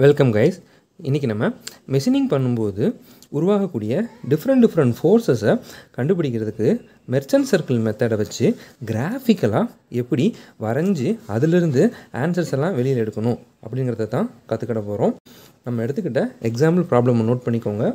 Welcome guys இன்றைக்கி நம்ம machining பண்ணும்போது உருவாகக்கூடிய டிஃப்ரெண்ட் டிஃப்ரெண்ட் ஃபோர்ஸஸை கண்டுபிடிக்கிறதுக்கு மெர்ச்சன்ட் சர்க்கிள் மெத்தடை வச்சு கிராஃபிக்கலாக எப்படி வரைஞ்சி அதிலிருந்து ஆன்சர்ஸ் எல்லாம் வெளியில் எடுக்கணும் அப்படிங்கிறத தான் கற்றுக்கிட போகிறோம் நம்ம எடுத்துக்கிட்ட எக்ஸாம்பிள் ப்ராப்ளம் நோட் பண்ணிக்கோங்க.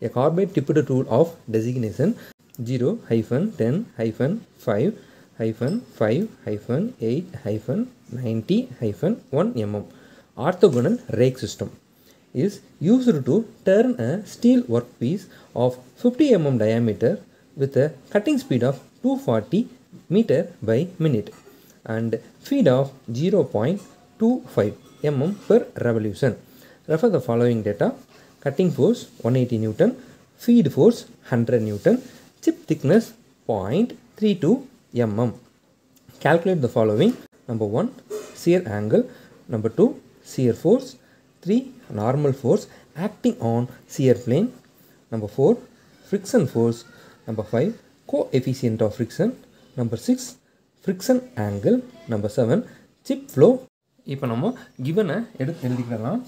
A carbide tipped tool of designation 0 hyphen 10 hyphen 5 hyphen 5 hyphen 8 hyphen 90 hyphen 1 mm. Orthogonal rake system is used to turn a steel workpiece of 50 mm diameter with a cutting speed of 240 meter by minute and feed of 0.25 mm per revolution. Refer the following data. Cutting force 180 Newton, feed force 100 Newton, chip thickness 0.32 mm. Calculate the following. Number 1, shear angle. Number 2, shear force. 3, normal force acting on shear plane. Number 4, friction force. Number 5, coefficient of friction. Number 6, friction angle. Number 7, chip flow. இப்போ நம்ம கிவனை எடுத்து எழுதிக்கலாம்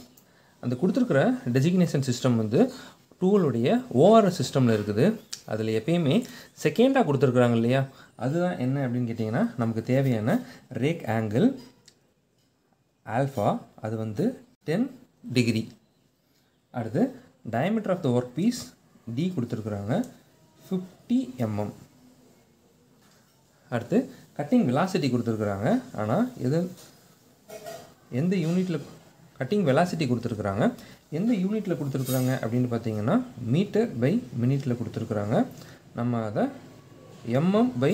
அந்த கொடுத்துருக்குற designation system வந்து டூலுடைய ORS சிஸ்டமில் இருக்குது அதில் எப்பயுமே செகண்டாக கொடுத்துருக்குறாங்க இல்லையா அதுதான் என்ன அப்படின்னு கேட்டிங்கன்னா நமக்கு தேவையான ரேக் ஆங்கிள் ஆல்ஃபா அது வந்து டென் டிகிரி அடுத்து diameter of the work piece D கொடுத்துருக்குறாங்க ஃபிஃப்டி எம்எம் அடுத்து கட்டிங் வெலாசிட்டி கொடுத்துருக்குறாங்க ஆனால் எது எந்த யூனிட்டில் கட்டிங் வெலாசிட்டி கொடுத்துருக்குறாங்க எந்த யூனிட்டில் கொடுத்துருக்குறாங்க அப்படின்னு பார்த்தீங்கன்னா மீட்டர் பை மினிட்டில் கொடுத்துருக்குறாங்க. நம்ம அதை எம்எம் பை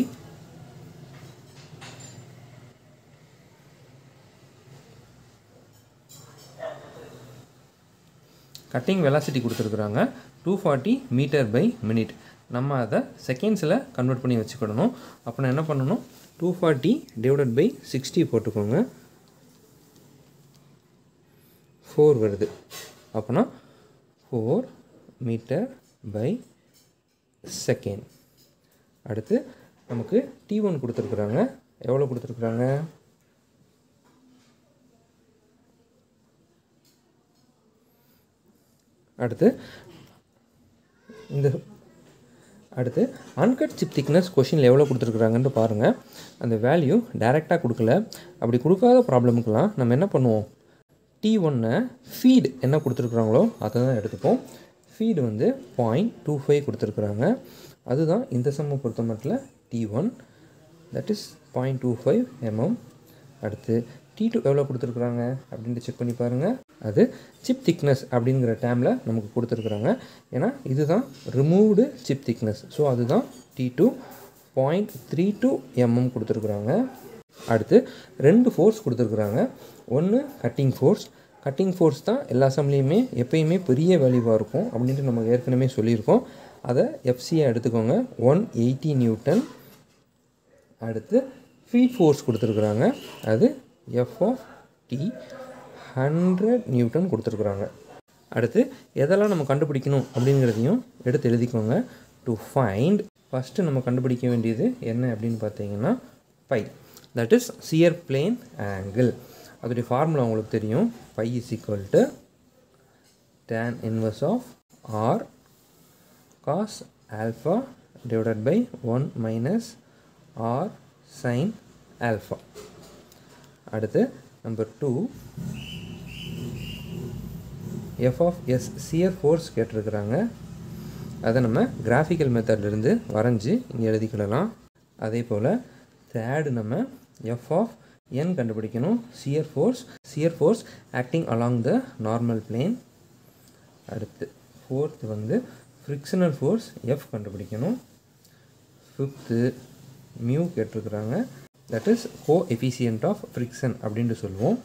கட்டிங் வெலாசிட்டி கொடுத்துருக்குறாங்க. Two forty metre by minute நம்ம அதை செகண்ட்ஸில் கன்வெர்ட் பண்ணி வச்சுக்கிடணும். அப்போ நான் என்ன பண்ணணும்? Two forty divided by sixty போட்டுக்கோங்க. ஃபோர் வருது. அப்போனா ஃபோர் மீட்டர் பை செகண்ட் அடுத்து நமக்கு டி ஒன் கொடுத்துருக்குறாங்க. எவ்வளோ கொடுத்துருக்குறாங்க? அடுத்து இந்த அடுத்து அன்கட் சிப் திக்னஸ் கொஷினில் எவ்வளோ கொடுத்துருக்குறாங்கன்னு பாருங்கள் அந்த வேல்யூ டைரெக்டாக கொடுக்கல. அப்படி கொடுக்காத ப்ராப்ளமுக்கெல்லாம் நம்ம என்ன பண்ணுவோம்? டி ஒன்னை ஃபீடு என்ன கொடுத்துருக்குறாங்களோ அதை தான் எடுத்துப்போம். ஃபீடு வந்து பாயிண்ட் டூ ஃபைவ் கொடுத்துருக்குறாங்க. அதுதான் இந்த சம்மை பொறுத்த மட்டும் T one that is point two five mm அடுத்து டி டூ எவ்வளோ கொடுத்துருக்குறாங்க? அப்படின்ட்டு செக் பண்ணி பாருங்கள் அது சிப் திக்னஸ் அப்படிங்கிற டேமில் நமக்கு கொடுத்துருக்குறாங்க. ஏன்னா இதுதான் ரிமூவ்டு சிப் திக்னஸ் ஸோ அதுதான் T two point three two mm கொடுத்துருக்குறாங்க. அடுத்து ரெண்டு ஃபோர்ஸ் கொடுத்துருக்குறாங்க. ஒன்று கட்டிங் ஃபோர்ஸ் கட்டிங் ஃபோர்ஸ் தான் எல்லா சம்லேயுமே எப்பயுமே பெரிய வேல்யூவாக இருக்கும் அப்படின்ட்டு நம்ம ஏற்கனவே சொல்லியிருக்கோம். அதை எஃப்சியை எடுத்துக்கோங்க. ஒன் எயிட்டி நியூட்டன் அடுத்து ஃபீட் ஃபோர்ஸ் கொடுத்துருக்குறாங்க. அது F of T hundred newton கொடுத்துருக்குறாங்க. அடுத்து எதெல்லாம் நம்ம கண்டுபிடிக்கணும் அப்படிங்கிறதையும் எடுத்து எழுதிக்கோங்க. டு ஃபைண்ட் ஃபஸ்ட்டு நம்ம கண்டுபிடிக்க வேண்டியது என்ன அப்படின்னு பார்த்தீங்கன்னா phi that is shear plane angle அதோடைய ஃபார்முலா உங்களுக்கு தெரியும். Phi is equal to tan inverse of R cos alpha divided by one minus R sine alpha அடுத்து number two F of S shear force கேட்டிருக்கிறாங்க. அதை நம்ம graphical மெத்தட்லேருந்து வரைஞ்சி இங்கே எழுதிக்கிடலாம் அதே போல் தேர்டு நம்ம எஃப் ஆஃப் என் கண்டுபிடிக்கணும். Shear force shear force acting along the normal plane அடுத்து ஃபோர்த்து வந்து ஃப்ரிக்ஷனல் ஃபோர்ஸ் எஃப் கண்டுபிடிக்கணும். ஃபிஃப்த்து மியூ கேட்டிருக்கிறாங்க. That is coefficient of friction அப்படின்ட்டு சொல்லுவோம்.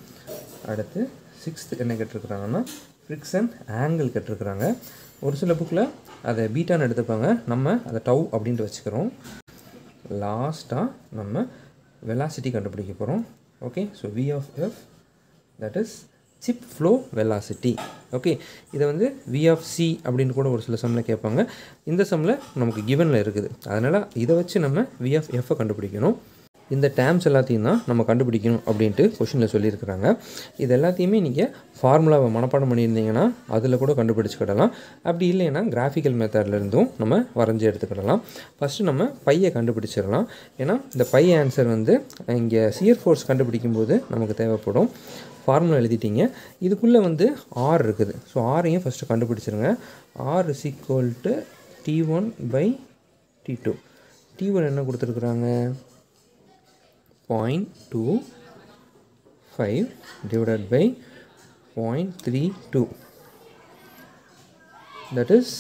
அடுத்து சிக்ஸ்த்து என்ன கேட்டிருக்கிறாங்கன்னா ஃப்ரிக்ஷன் ஆங்கிள் கேட்டிருக்கிறாங்க. ஒரு சில புக்கில் அதை பீட்டான்னு எடுத்துப்பாங்க நம்ம அதை டவ் அப்படின்ட்டு வச்சுக்கிறோம். லாஸ்ட்டாக நம்ம வெலாசிட்டி கண்டுபிடிக்க போகிறோம் okay so V of F that is chip flow velocity okay இதை வந்து வி ஆஃப் சி அப்படின்னு கூட ஒரு சில சம்மில் கேட்பாங்க. இந்த சம்மில் நமக்கு கிவனில் இருக்குது. அதனால் இதை வச்சு நம்ம வி ஆஃப் எஃப்பை கண்டுபிடிக்கணும். இந்த டேம்ஸ் எல்லாத்தையும் தான் நம்ம கண்டுபிடிக்கணும் அப்படின்ட்டு கொஷினில் சொல்லியிருக்கிறாங்க. இது எல்லாத்தையுமே நீங்கள் ஃபார்முலாவை மனப்பாடம் பண்ணியிருந்தீங்கன்னா அதில் கூட கண்டுபிடிச்சிக்கிடலாம். அப்படி இல்லைன்னா கிராஃபிக்கல் மெத்தட்லேருந்தும் நம்ம வரைஞ்சி எடுத்துக்கிடலாம். ஃபஸ்ட்டு நம்ம பையை கண்டுபிடிச்சிடலாம். ஏன்னா இந்த பை ஆன்சர் வந்து இங்கே சியர் ஃபோர்ஸ் கண்டுபிடிக்கும் போது நமக்கு தேவைப்படும். ஃபார்முலா எழுதிட்டீங்க. இதுக்குள்ளே வந்து ஆர் இருக்குது. ஸோ ஆரையும் first கண்டுபிடிச்சிருங்க. R is equal to T one by T two T one என்ன கொடுத்துருக்குறாங்க? Point two five divided by point three two that is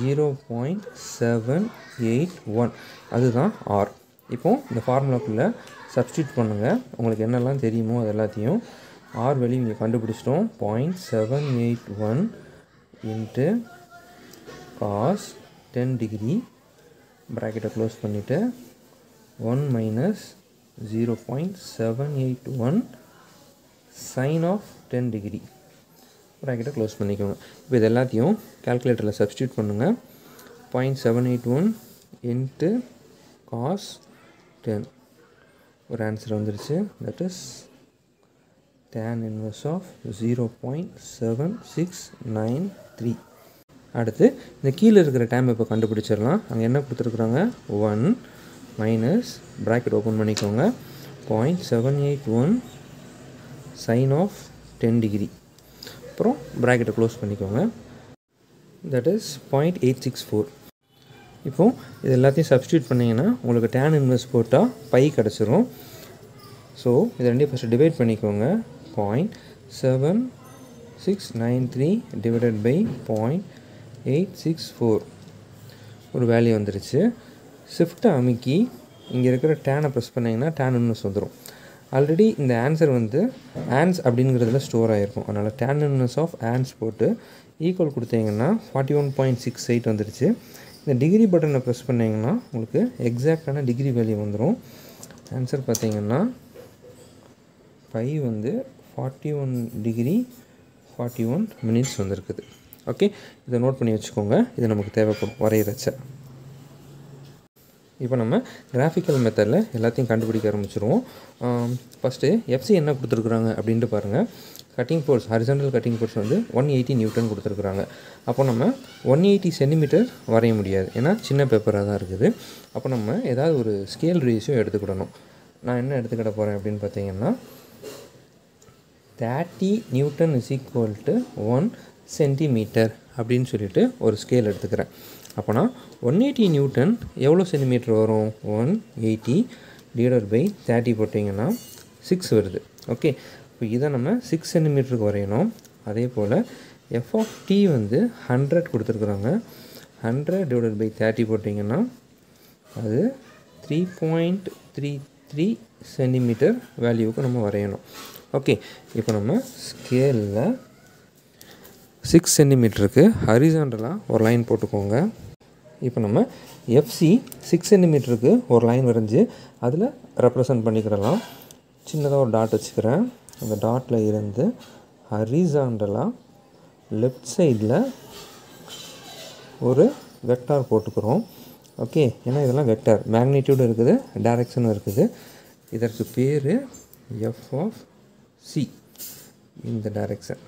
zero point seven eight one அதுதான் ஆர் இப்போது இந்த ஃபார்முலாக்குள்ளே சப்ஸ்டியூட் பண்ணுங்கள் உங்களுக்கு என்னெல்லாம் தெரியுமோ அது எல்லாத்தையும். ஆர் வெளியே இங்கே கண்டுபிடிச்சிட்டோம். Point seven eight one into cos ten degree ப்ராக்கெட்டை close பண்ணிவிட்டு one minus zero point seven eight one sine of ten degree ப்ராக்கெட்டை close பண்ணிக்கோங்க. இப்போ இது எல்லாத்தையும் கால்குலேட்டரில் சப்ஸ்டியூட் பண்ணுங்கள் point seven eight one into cos ten ஒரு ஆன்சர் வந்துருச்சு. That is tan inverse of zero point seven six nine three அடுத்து இந்த கீழே இருக்கிற டேம் இப்போ கண்டுபிடிச்சிடலாம். அங்கே என்ன கொடுத்துருக்குறாங்க? ஒன் மைனஸ் ப்ராக்கெட் ஓப்பன் பண்ணிக்கோங்க. Point seven eight one sine of ten degree அப்புறம் ப்ராக்கெட்டை க்ளோஸ் பண்ணிக்கோங்க. That is point eight six four இப்போது இது எல்லாத்தையும் சப்ஸ்டியூட் பண்ணிங்கன்னா உங்களுக்கு டேன் இன்வெஸ்ட் போட்டால் பை கிடச்சிரும். ஸோ இது ரெண்டையும் ஃபஸ்ட்டு டிவைட் பண்ணிக்கோங்க. Point seven six nine three divided by point eight six four ஒரு வேல்யூ வந்துருச்சு. ஷிஃப்ட்டை அமுக்கி இங்கே இருக்கிற டேனை ப்ரெஸ் பண்ணிங்கன்னா டேன் இன்வெஸ்ட் வந்துடும் ஆல்ரெடி இந்த ஆன்சர் வந்து ஆன்ஸ் அப்படிங்கிறதுல ஸ்டோர் ஆகிருக்கும் அதனால் டேன் இன்னஸ் ஆஃப் ஆன்ஸ் போட்டு ஈக்குவல் கொடுத்தீங்கன்னா forty one point six eight வந்துருச்சு. இந்த டிகிரி பட்டனை ப்ரெஸ் பண்ணிங்கன்னா உங்களுக்கு எக்ஸாக்டான டிகிரி வேல்யூ வந்துடும் ஆன்சர் பார்த்தீங்கன்னா ஃபை வந்து forty one degree forty one minutes வந்திருக்குது. ஓகே இதை நோட் பண்ணி வச்சுக்கோங்க. இது நமக்கு தேவைப்படும். வரைகிறச்ச இப்போ நம்ம கிராஃபிக்கல் மெத்தடில் எல்லாத்தையும் கண்டுபிடிக்க ஆரம்பிச்சிருவோம். ஃபஸ்ட்டு எஃப்சி என்ன கொடுத்துருக்குறாங்க அப்படின்ட்டு பாருங்கள் cutting force horizontal cutting force வந்து ஒன் எயிட்டி நியூட்டன் கொடுத்துருக்குறாங்க. அப்போ நம்ம ஒன் எயிட்டி சென்டிமீட்டர் வரைய முடியாது. ஏன்னா சின்ன பேப்பராக தான் இருக்குது. அப்போ நம்ம ஏதாவது ஒரு ஸ்கேல் ரேஷியோ எடுத்துக்கிடணும். நான் என்ன எடுத்துக்கிட போகிறேன் அப்படின்னு பார்த்தீங்கன்னா thirty newton is equal to one centimetre அப்படின்னு சொல்லிட்டு ஒரு ஸ்கேல் எடுத்துக்கிறேன். அப்போனா ஒன் எயிட்டி நியூட்டன் எவ்வளோ சென்டிமீட்டர் வரும்? One eighty divided by thirty போட்டிங்கன்னா சிக்ஸ் வருது. ஓகே இப்போ இதை நம்ம சிக்ஸ் சென்டிமீட்டருக்கு வரையணும். அதே போல் எஃப் ஆஃப் டி வந்து ஹண்ட்ரட் கொடுத்துருக்குறாங்க. ஹண்ட்ரட் டிவைடட் பை தேர்ட்டி போட்டிங்கன்னா அது three point three three centimetre வேல்யூவுக்கு நம்ம வரையணும். ஓகே இப்போ நம்ம ஸ்கேலில் சிக்ஸ் சென்டிமீட்டருக்கு ஹரிசாண்டலாக ஒரு லைன் போட்டுக்கோங்க. இப்போ நம்ம எஃப்சி சிக்ஸ் சென்டிமீட்டருக்கு ஒரு லைன் வரைஞ்சி அதில் ரெப்ரசன்ட் பண்ணிக்கிடலாம் சின்னதாக ஒரு டாட் வச்சுக்கிறேன். அந்த டாட்டில் இருந்து ஹரிசாண்டலாக லெஃப்ட் சைடில் ஒரு வெக்டார் போட்டுக்கிறோம். ஓகே ஏன்னா இதெல்லாம் வெக்டார் மேக்னிடியூடும் இருக்குது டைரெக்ஷனும் இருக்குது. இதற்கு பேர் எஃப் ஆஃப் சி இந்த டைரக்ஷன்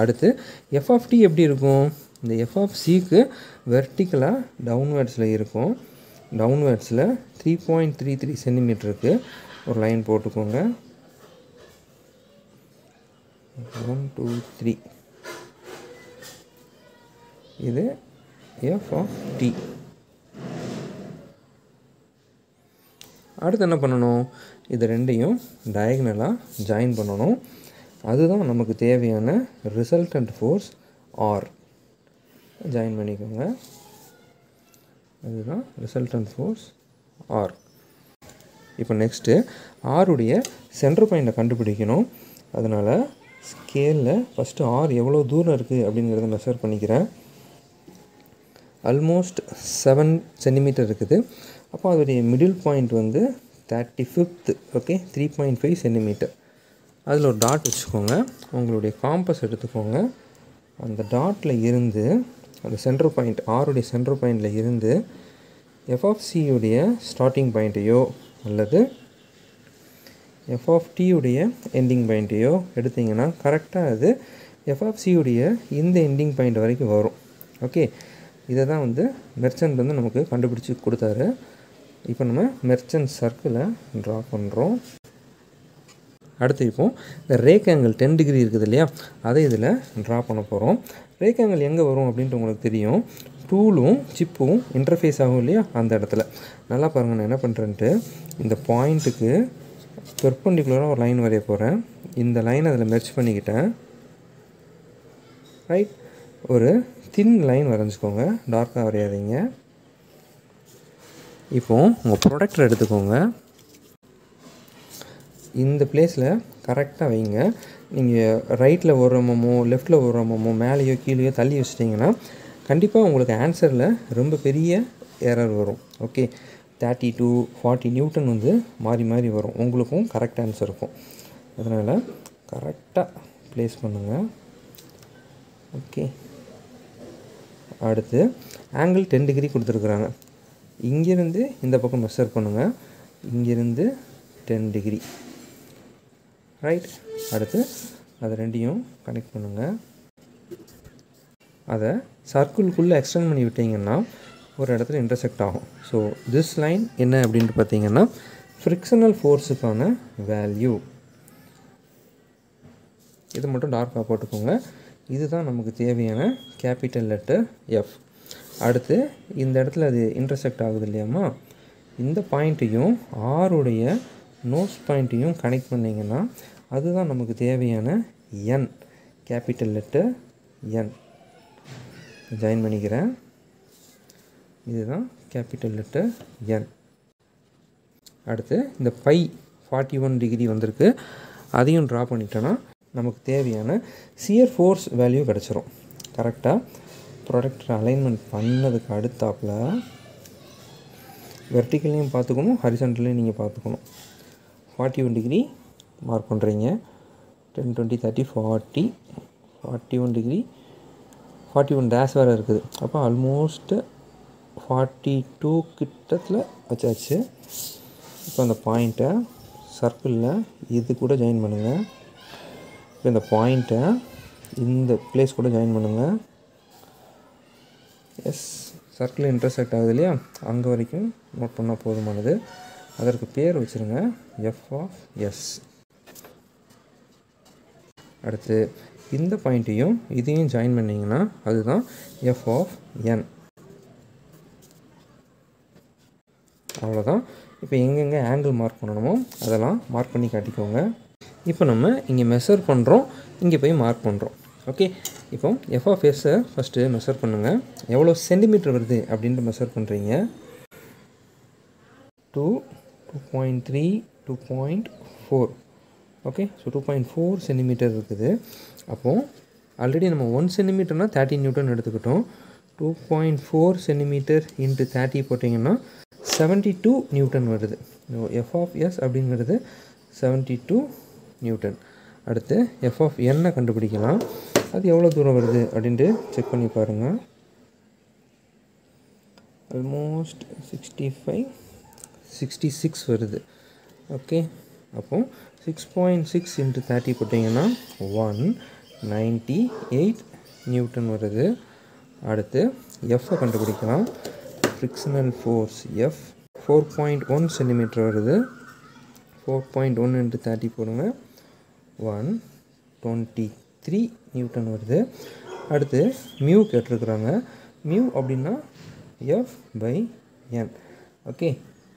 அடுத்து எஃப் ஆஃப் டி எப்படி இருக்கும்? இந்த எஃப் ஆஃப் சிக்கு வெர்டிக்கலாக டவுன்வேர்ட்ஸில் இருக்கும். டவுன்வேர்ட்ஸில் த்ரீ பாயிண்ட் த்ரீ த்ரீ சென்டிமீட்டருக்கு ஒரு லைன் போட்டுக்கோங்க. ஒன் டூ த்ரீ இது எஃப் ஆஃப் டி அடுத்து என்ன பண்ணணும்? இது ரெண்டையும் டயக்னலாக ஜாயின் பண்ணணும். அதுதான் நமக்கு தேவையான ரிசல்டன்ட் ஃபோர்ஸ் ஆர் ஜாயின் பண்ணிக்கோங்க. அதுதான் ரிசல்டன்ட் ஃபோர்ஸ் ஆர் இப்போ நெக்ஸ்ட்டு ஆருடைய சென்டர் பாயிண்ட்டை கண்டுபிடிக்கணும். அதனால் ஸ்கேலில் ஃபஸ்ட்டு ஆர் எவ்வளோ தூரம் இருக்குது அப்படிங்கிறத மெஷர் பண்ணிக்கிறேன். ஆல்மோஸ்ட் செவன் சென்டிமீட்டர் இருக்குது. அப்போ அதோடைய மிடில் பாயிண்ட் வந்து thirty fifth okay three point five centimetre அதில் ஒரு டாட் வச்சுக்கோங்க. உங்களுடைய காம்பஸ் எடுத்துக்கோங்க. அந்த டாட்டில் இருந்து அந்த சென்டர் பாயிண்ட் ஆருடைய சென்டர் பாயிண்டில் இருந்து எஃப்எஃப்சியுடைய ஸ்டார்டிங் பாயிண்ட்டையோ அல்லது எஃப்ஆஃப்டியுடைய ஆஃப் எண்டிங் பாயிண்ட்டையோ எடுத்திங்கன்னா கரெக்டாக அது எஃப்ஆஃப்சியுடைய இந்த எண்டிங் பாயிண்ட் வரைக்கும் வரும். ஓகே இதை தான் வந்து மெர்ச்சன்ட் வந்து நமக்கு கண்டுபிடிச்சி கொடுத்தாரு. இப்போ நம்ம மெர்ச்சன்ட் சர்க்கிளை ட்ரா பண்ணுறோம் அடுத்து இப்போ இந்த ரேக் டென் டிகிரி இருக்குது இல்லையா? அதை இதில் ட்ரா பண்ண போகிறோம் ரேக் எங்கே வரும் அப்படின்ட்டு உங்களுக்கு தெரியும். டூலும் சிப்பும் இன்டர்ஃபேஸ் ஆகும் இல்லையா? அந்த இடத்துல. நல்லா பாருங்கள் நான் என்ன பண்ணுறேன்ட்டு இந்த பாயிண்ட்டுக்கு பெர்பண்டிகுலராக ஒரு லைன் வரைய போகிறேன் இந்த லைன் அதில் மெர்ச் பண்ணிக்கிட்டேன். ரைட் ஒரு தின் லைன் வரைஞ்சிக்கோங்க. டார்க்காக வரையாதீங்க. இப்போது உங்கள் ப்ரொடக்டர் எடுத்துக்கோங்க. இந்த பிளேஸில் கரெக்டாக வைங்க. நீங்கள் ரைட்டில் ஓடுறமோ லெஃப்ட்டில் ஓடுறமோ மேலேயோ கீழேயோ தள்ளி வச்சிட்டிங்கன்னா கண்டிப்பாக உங்களுக்கு ஆன்சரில் ரொம்ப பெரிய எரர் வரும். Okay thirty two forty newton வந்து மாறி மாறி வரும். உங்களுக்கும் கரெக்ட் ஆன்சர் இருக்கும். அதனால் கரெக்டாக ப்ளேஸ் பண்ணுங்கள் ஓகே அடுத்து ஆங்கிள் டென் டிகிரி கொடுத்துருக்குறாங்க. இங்கேருந்து இந்த பக்கம் மெஷர் பண்ணுங்கள் இங்கேருந்து டென் டிகிரி ரைட் அடுத்து அதை ரெண்டையும் கனெக்ட் பண்ணுங்கள் அதை சர்க்கிள்குள்ளே எக்ஸ்டெண்ட் பண்ணி விட்டிங்கன்னா ஒரு இடத்துல இன்டர்செக்ட் ஆகும். ஸோ திஸ் லைன் என்ன அப்படின்ட்டு பார்த்தீங்கன்னா ஃப்ரிக்ஷனல் ஃபோர்ஸுக்கான வேல்யூ இது மட்டும் டார்க்காக போட்டுக்கோங்க. இதுதான் நமக்கு தேவையான கேபிட்டல் லெட்டர் எஃப் அடுத்து இந்த இடத்துல அது இன்டர்செக்ட் ஆகுது இல்லையாம்மா? இந்த பாயிண்ட்டையும் ஆருடைய நோஸ் பாயிண்ட்டையும் கனெக்ட் பண்ணிங்கன்னா அதுதான் நமக்கு தேவையான N capital letter N join பண்ணிக்கிறேன். இதுதான் கேபிட்டல் லெட்டர் என் அடுத்து இந்த பை ஃபார்ட்டி ஒன் டிகிரி வந்திருக்கு. அதையும் ட்ரா பண்ணிட்டோன்னா நமக்கு தேவையான சியர் ஃபோர்ஸ் வேல்யூ கிடச்சிரும். கரெக்டாக ப்ராடக்ட் அலைன்மெண்ட் பண்ணதுக்கு அடுத்தாப்பில் வெர்டிக்கல்லையும் பார்த்துக்கணும் ஹரிசன்டலையும் நீங்கள் பார்த்துக்கணும். ஃபார்ட்டி ஒன் டிகிரி மார்க் பண்ணுறீங்க ten twenty thirty forty forty one degree forty one days வேறு இருக்குது. அப்போ ஆல்மோஸ்ட்டு ஃபார்ட்டி டூ கிட்டத்தில் வச்சாச்சு. இப்போ அந்த பாயிண்ட்டை சர்க்கிளில் இது கூட ஜாயின் பண்ணுங்கள் இப்போ இந்த பாயிண்ட்டை இந்த பிளேஸ் கூட ஜாயின் பண்ணுங்கள் எஸ் சர்க்கிள் இன்டர்செக்ட் ஆகுது இல்லையா? அங்கே வரைக்கும் நோட் பண்ணால் போதுமானது. அதற்கு பேர் வச்சுருங்க எஃப் ஆஃப் எஸ் அடுத்து இந்த பாயிண்ட்டையும் இதையும் ஜாயின் பண்ணிங்கன்னா அதுதான் எஃப் ஆஃப் என் அவ்வளோதான் இப்போ எங்கெங்கே ஆங்கிள் மார்க் பண்ணணுமோ அதெல்லாம் மார்க் பண்ணி காட்டிக்கோங்க. இப்போ நம்ம இங்கே மெஷர் பண்ணுறோம் இங்கே போய் மார்க் பண்ணுறோம் ஓகே இப்போ எஃப் ஆஃப் எஸ்ஸை ஃபஸ்ட்டு மெஷர் பண்ணுங்கள் எவ்வளோ சென்டிமீட்டர் வருது அப்படின்ட்டு மெஷர் பண்ணுறீங்க two two point three two point four okay so two point four centimetre இருக்குது. அப்போது ஆல்ரெடி நம்ம ஒன் சென்டிமீட்டர்னால் தேர்ட்டி நியூட்டன் எடுத்துக்கிட்டோம். Two point four centimetre into thirty போட்டிங்கன்னா செவன்ட்டி டூ நியூட்டன் வருது எஃப் ஆஃப் எஸ் அப்படிங்கிறது செவன்ட்டி டூ நியூட்டன் அடுத்து F of என்னை கண்டுபிடிக்கலாம். அது எவ்வளோ தூரம் வருது அப்படின்ட்டு செக் பண்ணி பாருங்கள் almost sixty five sixty six வருது. ஓகே அப்போது six point six into thirty போட்டிங்கன்னா ஒன் நைன்ட்டி எயிட் நியூட்டன் வருது. அடுத்து எஃப்பை கண்டுபிடிக்கலாம். Frictional force F four point one centimetre வருது. Four point one into thirty போடுங்க. ஒன் டுவெண்ட்டி த்ரீ நியூட்டன் வருது. அடுத்து மியூ கேட்டிருக்குறாங்க. மியூ அப்படின்னா F by N okay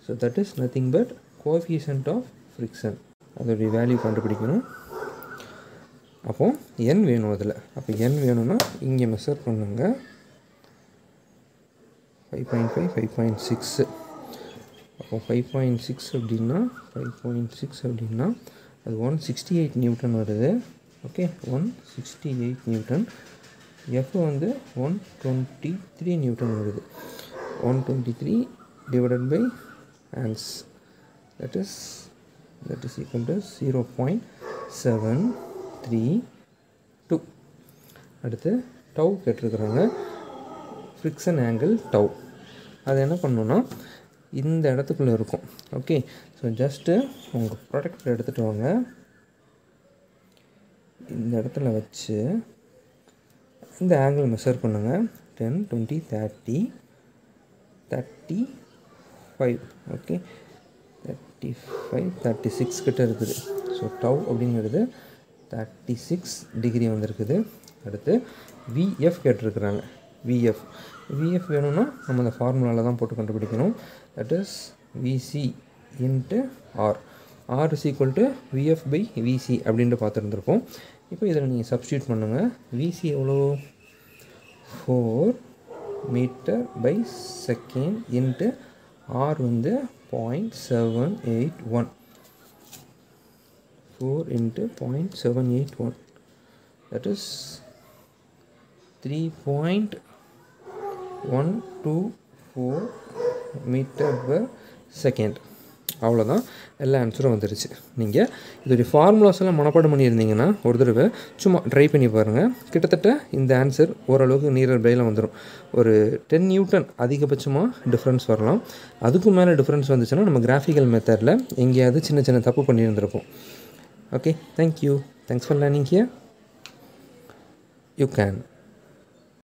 so that is nothing but coefficient of friction அதோடைய வேல்யூ கண்டுபிடிக்கணும். அப்போது என் வேணும் அதில். அப்போ என் வேணும்னா இங்கே மெஷர் பண்ணுங்க. Five point five five point six அப்போ ஃபைவ் பாயிண்ட் சிக்ஸ் அப்படின்னா ஃபைவ் பாயிண்ட் சிக்ஸ் அப்படின்னா அது ஒன் சிக்ஸ்டி எயிட் நியூட்டன் வருது. Okay one sixty eight newton F வந்து ஒன் டுவெண்ட்டி த்ரீ நியூட்டன் வருது. One twenty three divided by ans that is that is equal to 0.732 அடுத்து tau கேட்டிருக்கிறாங்க. Friction angle tau அது என்ன பண்ணணும்னா இந்த இடத்துக்குள்ளே இருக்கும். ஓகே ஸோ ஜஸ்ட்டு உங்கள் ப்ராடக்ட் எடுத்துகிட்டு வாங்க. இந்த இடத்துல வச்சு இந்த ஆங்கிள் மெஷர் பண்ணுங்கள் ten twenty thirty thirty five okay thirty five thirty six கிட்ட இருக்குது. ஸோ டவ் அப்படிங்கிறது தேர்ட்டி சிக்ஸ் டிகிரி வந்திருக்குது. அடுத்து விஎஃப் கேட்டிருக்கிறாங்க. விஎஃப் விஎஃப் வேணும்னா நம்ம அந்த ஃபார்முலாவில் தான் போட்டு கண்டுபிடிக்கணும். That is VC into R R is equal to VF by VC அப்படின்ட்டு பார்த்துருந்துருக்கோம் இப்போ இதில் நீங்கள் சப்ஸ்டியூட் பண்ணுங்கள் விசி எவ்வளோ? Four metre by second into R வந்து 0.781 4 into point seven eight one. That is three point one two four meter per second அவ்வளோதான் எல்லா ஆன்சரும் வந்துருச்சு. நீங்கள் இதோடைய ஃபார்முலாஸ் எல்லாம் மனப்பாடம் பண்ணியிருந்தீங்கன்னா ஒரு தடவை சும்மா ட்ரை பண்ணி பாருங்கள் கிட்டத்தட்ட இந்த ஆன்சர் ஓரளவுக்கு நீரர் பையில் வந்துடும் ஒரு டென் நியூட்டன் அதிகபட்சமாக டிஃப்ரென்ஸ் வரலாம். அதுக்கும் மேலே டிஃப்ரென்ஸ் வந்துச்சுன்னா நம்ம கிராஃபிக்கல் மெத்தடில் எங்கேயாவது சின்ன சின்ன தப்பு பண்ணியிருந்திருப்போம். Okay thank you thanks for learning here you can